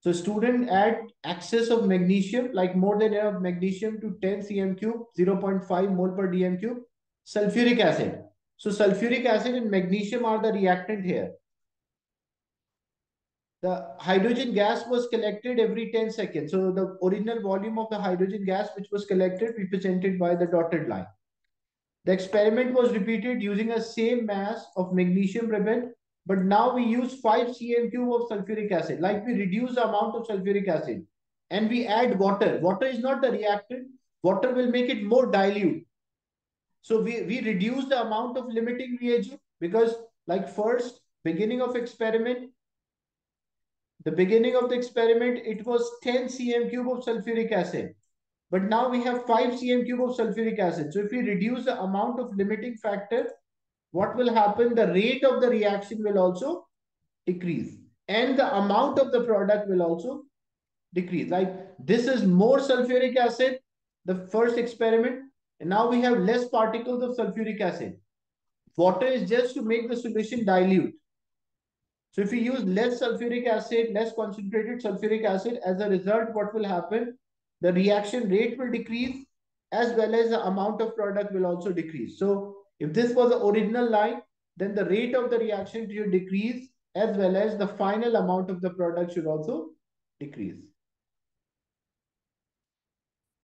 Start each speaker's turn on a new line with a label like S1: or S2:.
S1: So student add excess of magnesium, like more than enough magnesium to 10 cm cube, 0.5 mole per dm cube, sulfuric acid. So sulfuric acid and magnesium are the reactant here. The hydrogen gas was collected every 10 seconds. So the original volume of the hydrogen gas which was collected represented by the dotted line. The experiment was repeated using a same mass of magnesium ribbon but now we use 5 cm cube of sulfuric acid. Like we reduce the amount of sulfuric acid and we add water. Water is not the reactant. Water will make it more dilute. So we, we reduce the amount of limiting reagent because like first beginning of experiment, the beginning of the experiment, it was 10 cm cube of sulfuric acid. But now we have 5 cm cube of sulfuric acid. So if we reduce the amount of limiting factor, what will happen? The rate of the reaction will also decrease and the amount of the product will also decrease. Like this is more sulfuric acid, the first experiment, and now we have less particles of sulfuric acid. Water is just to make the solution dilute. So if we use less sulfuric acid, less concentrated sulfuric acid, as a result, what will happen? The reaction rate will decrease as well as the amount of product will also decrease. So if this was the original line, then the rate of the reaction should decrease as well as the final amount of the product should also decrease.